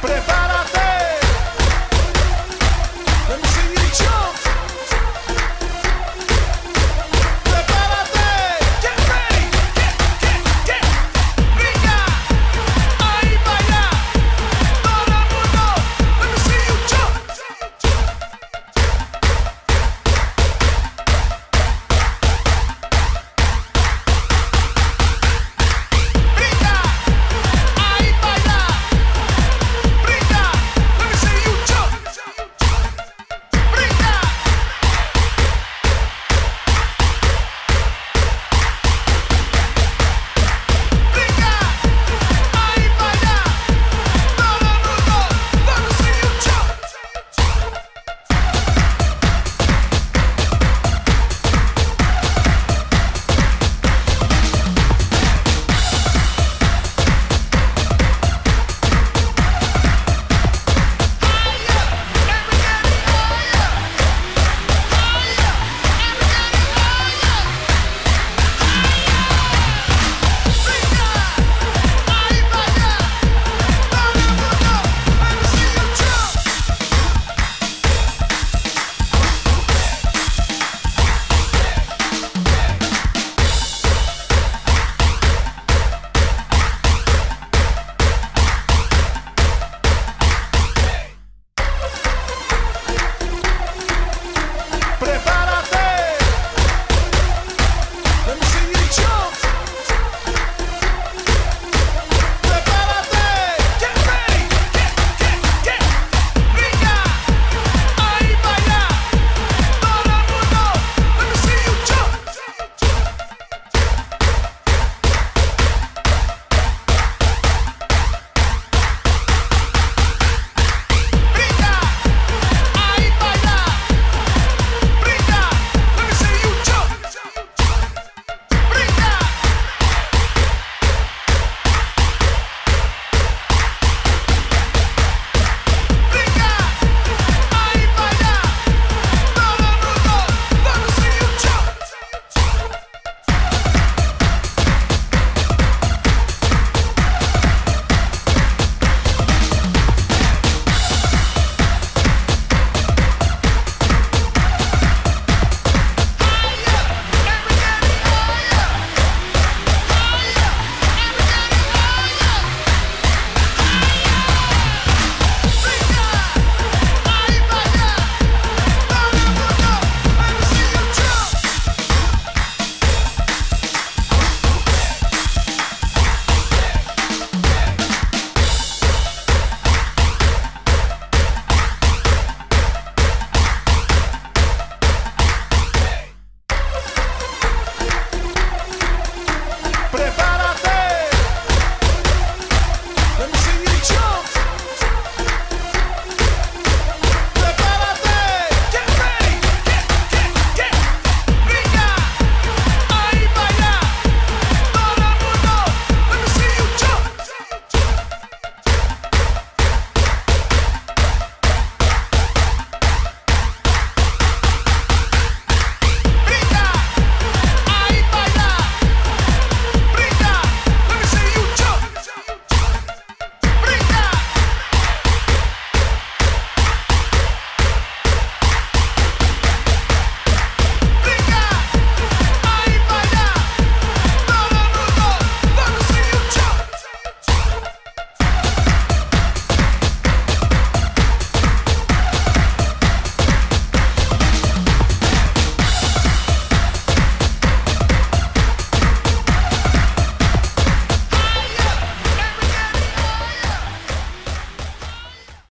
Prepara